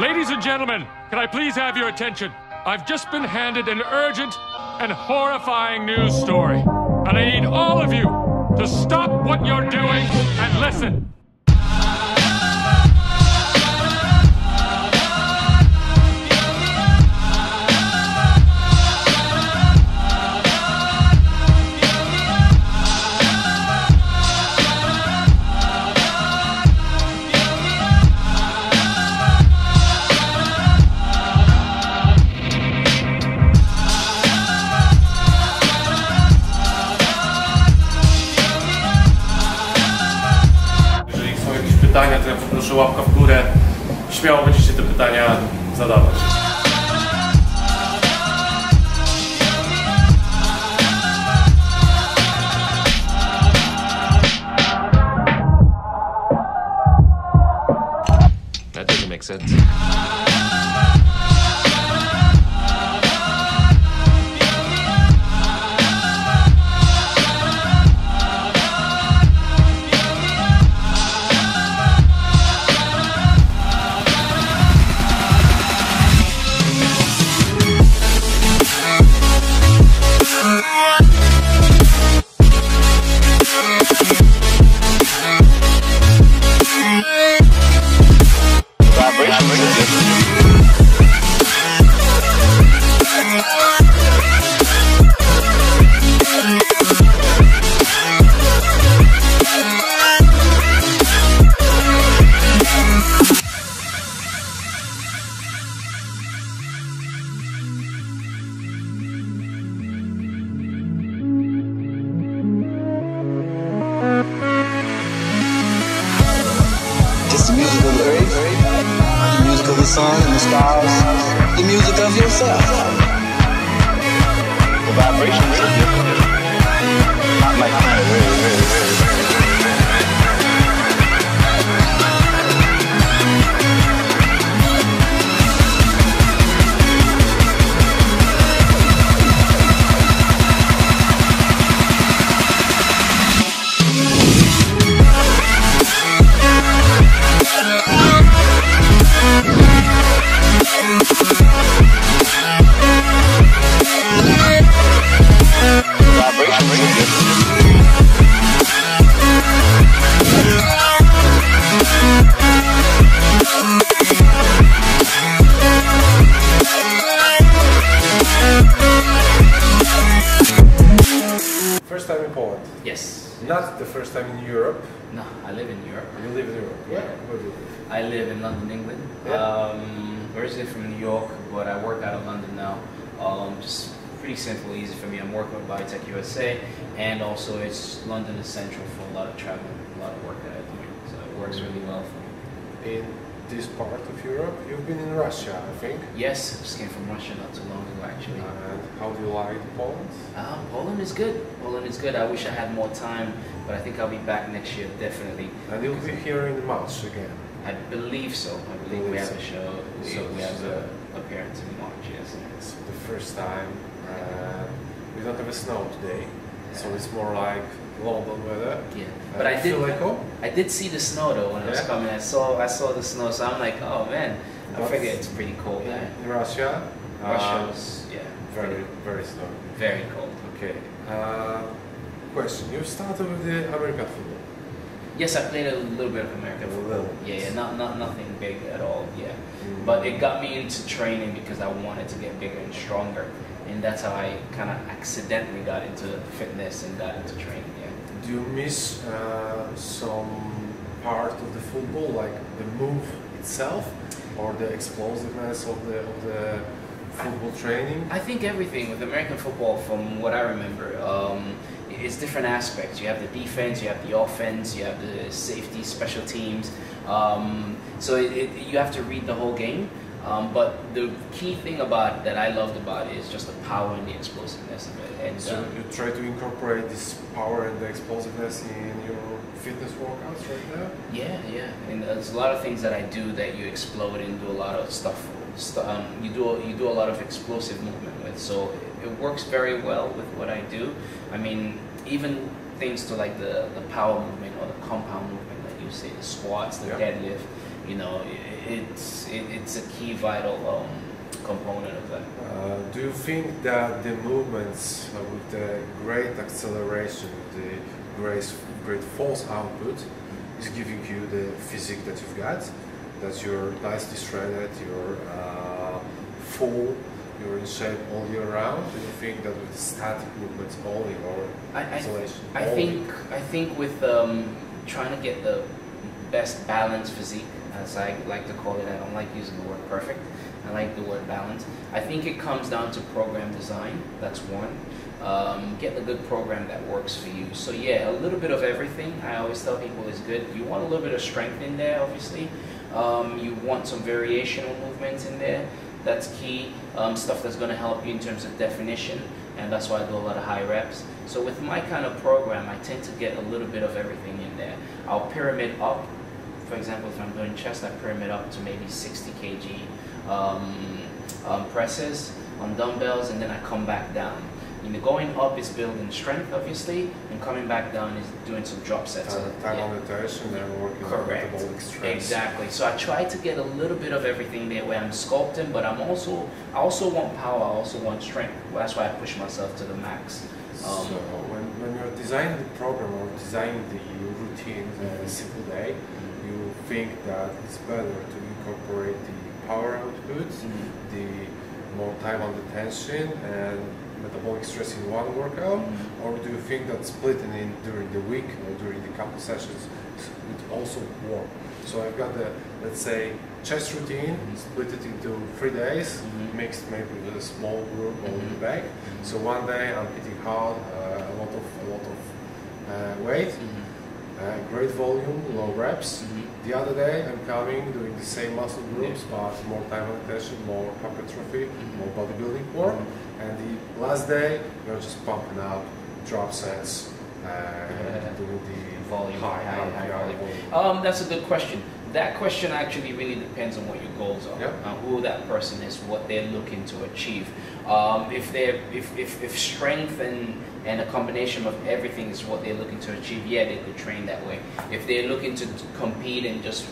Ladies and gentlemen, can I please have your attention? I've just been handed an urgent and horrifying news story. And I need all of you to stop what you're doing and listen. Łapka w górę. Śmiało będziecie te pytania zadawać. Music of the earth, the music of the sun and the stars, the music of yourself. The vibrations are different. Not like mine, Not the first time in Europe. No, I live in Europe. You live in Europe. Yeah. Where do you live? I live in London, England. Yeah. Um, originally from New York, but I work out of London now. Um, just pretty simple, easy for me. I'm working with Biotech USA, and also it's London is central for a lot of travel, a lot of work that I do. So it works really well for me. In this part of Europe, you've been in Russia, I think. Yes, I just came from Russia not too long ago, actually. And how do you like Poland? Uh, Poland is good. Poland is good. I wish I had more time, but I think I'll be back next year, definitely. And you'll be here in March again. I believe so. I believe we have a show. So we have an appearance in March. Yes. It's the first time. Uh, we don't have a snow today, so it's more like Yeah. Uh, But I did. like home. I did see the snow though when I was coming. I saw. I saw the snow, so I'm like, oh man. I figure it's pretty cold there. In Russia, Russia uh, was yeah very very snowy. very cold. Okay. Uh, question: You started with the American football. Yes, I played a little bit of American A football. little. Yeah, yeah, not not nothing big at all. Yeah, Mm. but it got me into training because I wanted to get bigger and stronger, and that's how I kind of accidentally got into fitness and got into training. Yeah. Do you miss uh, some part of the football, like the move itself, or the explosiveness of the of the football training? I think everything with American football, from what I remember, um, it's different aspects. You have the defense, you have the offense, you have the safety, special teams. Um, so it, it, you have to read the whole game. Um, but the key thing about that I loved about it is just the power and the explosiveness of it. And So um, you try to incorporate this power and the explosiveness in your fitness workouts right now? Yeah, yeah, and there's a lot of things that I do that you explode and do a lot of stuff. stu- Um, you do you do a lot of explosive movement with, so it, it works very well with what I do. I mean, even things to like the, the power movement or the compound movement, like you say, the squats, the Yeah. deadlift. You know, it's it, it's a key vital um, component of that. Uh, do you think that the movements with the great acceleration, the great, great force output, is giving you the physique that you've got? That you're nicely shredded, you're uh, full, you're in shape all year round? Do you think that with static movements only or I, I, isolation I think I think with um, trying to get the best balanced physique, as I like to call it, I don't like using the word perfect. I like the word balance. I think it comes down to program design. That's one. Um, get a good program that works for you. So yeah, a little bit of everything. I always tell people is good. You want a little bit of strength in there, obviously. Um, you want some variational movements in there. That's key. Um, stuff that's going to help you in terms of definition, and that's why I do a lot of high reps. So with my kind of program, I tend to get a little bit of everything in there. I'll pyramid up. For example, if I'm doing chest, I pyramid up to maybe 60 kg um, um, presses on dumbbells, and then I come back down. You know, going up is building strength, obviously, and coming back down is doing some drop sets. time, time Yeah. on the tension and then working Correct. on metabolic stress. Exactly. So I try to get a little bit of everything there where I'm sculpting, but I'm also I also want power. I also want strength. That's why I push myself to the max. Um, so when, when you're designing the program or designing the routine, a simple day, think that it's better to incorporate the power output, Mhm. the more time on the tension and metabolic stress in one workout, Mhm. or do you think that splitting it during the week or during the couple sessions would also work? So I've got the, let's say, chest routine, Mhm. split it into three days, Mhm. mixed maybe with a small group on the Mhm. back. So one day I'm hitting hard, uh, a lot of a lot of uh, weight, Mhm. uh, great volume, low reps. The other day I'm coming doing the same muscle groups, but more time and attention, more hypertrophy, more bodybuilding work. Mhm. And the last day you're just pumping up drop sets, uh, Yeah. doing the Volume, high, high, high, high volume. Um, that's a good question. That question actually really depends on what your goals are, Yep. uh, who that person is, what they're looking to achieve. Um, if they're if, if, if strength and and a combination of everything is what they're looking to achieve, yeah, they could train that way. If they're looking to compete and just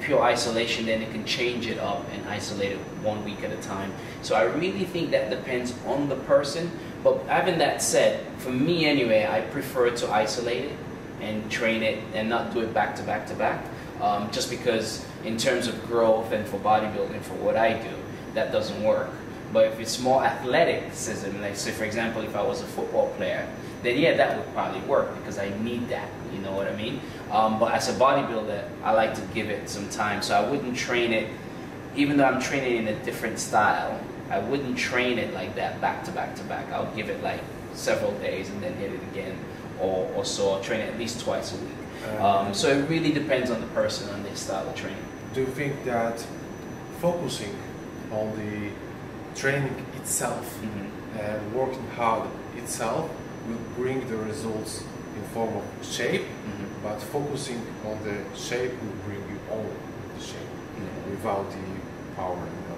pure isolation, then it can change it up and isolate it one week at a time. So I really think that depends on the person. But having that said, for me anyway, I prefer to isolate it and train it and not do it back to back to back. Um, just because in terms of growth and for bodybuilding, for what I do, that doesn't work. But if it's more athleticism, like say for example, if I was a football player, then yeah, that would probably work because I need that. You know what I mean? Um, but as a bodybuilder, I like to give it some time, so I wouldn't train it, even though I'm training in a different style. I wouldn't train it like that back to back to back. I'll give it like several days and then hit it again, or, or so. I'll train it at least twice a week. Um, so it really depends on the person and their style of training. Do you think that focusing on the training itself Mhm. and working hard itself will bring the results in form of shape, Mhm. but focusing on the shape will bring you only the shape Yeah. without the power and the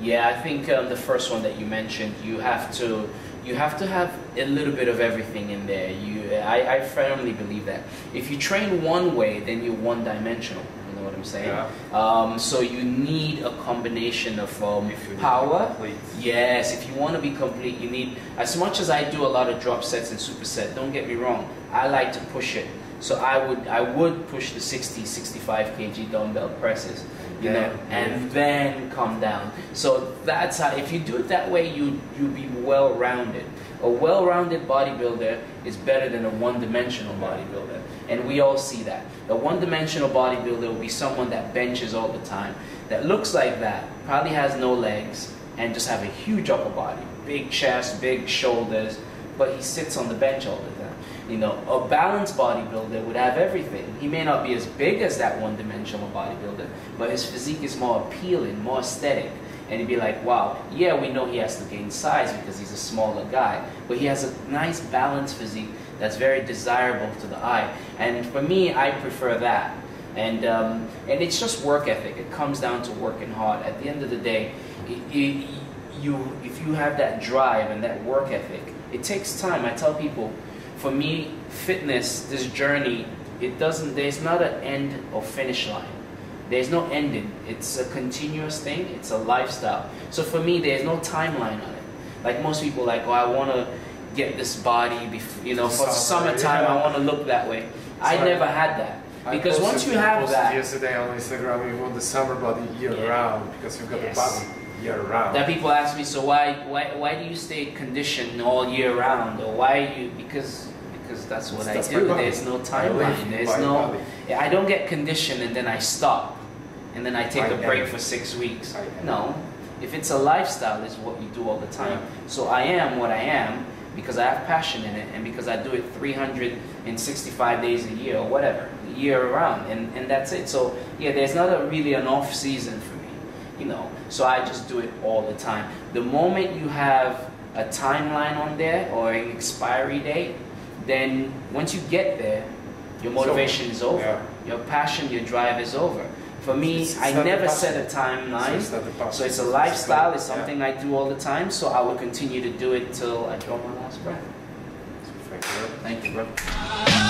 Yeah, I think um, the first one that you mentioned, you have to you have to have a little bit of everything in there. You, I, I firmly believe that. If you train one way, then you're one dimensional. You know what I'm saying? Yeah. Um, so you need a combination of um, power. Yes, if you want to be complete, you need. As much as I do a lot of drop sets and superset, don't get me wrong. I like to push it. So I would I would push the 60, 65 kg dumbbell presses, you know, Then and then come down. So that's how. If you do it that way, you you be well rounded. A well rounded bodybuilder is better than a one dimensional bodybuilder, and we all see that. A one dimensional bodybuilder will be someone that benches all the time, that looks like that, probably has no legs, and just have a huge upper body, big chest, big shoulders, but he sits on the bench all the time. You know, a balanced bodybuilder would have everything. He may not be as big as that one-dimensional bodybuilder, but his physique is more appealing, more aesthetic. And he'd be like, wow, yeah, we know he has to gain size because he's a smaller guy, but he has a nice balanced physique that's very desirable to the eye. And for me, I prefer that. And, um, and it's just work ethic. It comes down to working hard. At the end of the day, i- i- you, if you have that drive and that work ethic, it takes time. I tell people, for me, fitness, this journey, it doesn't, there's not an end or finish line. There's no ending. It's a continuous thing. It's a lifestyle. So for me, there's no timeline on it. Like most people, like, oh, I want to get this body, bef- you know, for Summer, summertime, I want to look that way. I never had that. Because once you have that, yesterday on Instagram, you want the summer body year Yeah. round because you've got Yes. the body year round. that people ask me, so why, why, why do you stay conditioned all year round, or why you? Because, because that's what That's I do. There's no I live timeline. There's no. body. I don't get conditioned and then I stop, and then I take I a break am. for six weeks. I am. No, if it's a lifestyle, it's what you do all the time. So I am what I am because I have passion in it, and because I do it 365 days a year or whatever, year around, and and that's it. So yeah, there's not a, really an off season for me, you know. So I just do it all the time. The moment you have a timeline on there or an expiry date, then once you get there, your motivation is over. Yeah. Your passion, your drive is over. For me, It's- it's I never set a timeline. So it's not the passion, So it's a lifestyle, it's yeah. something I do all the time, so I will continue to do it till I draw my last breath. Thank you. Thank you, bro.